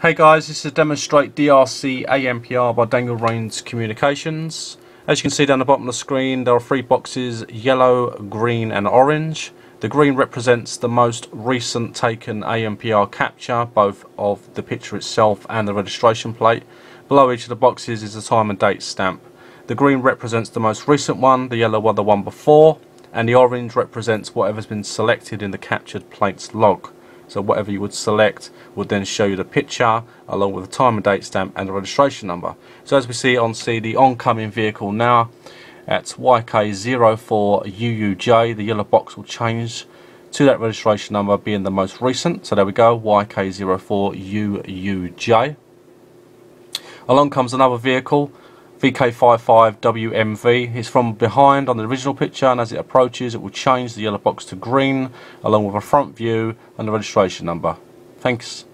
Hey guys, this is demonstrate DRC ANPR by Daniel Raines Communications. As you can see down the bottom of the screen, there are three boxes, yellow, green and orange. The green represents the most recent taken ANPR capture, both of the picture itself and the registration plate. Below each of the boxes is a time and date stamp. The green represents the most recent one, the yellow one the one before, and the orange represents whatever's been selected in the captured plate's log. So whatever you would select would then show you the picture along with the time and date stamp and the registration number. So as we see on see the oncoming vehicle now at YK04UUJ the yellow box will change to that registration number being the most recent. So there we go YK04UUJ. Along comes another vehicle VK55WMV is from behind on the original picture and as it approaches it will change the yellow box to green along with a front view and the registration number. Thanks.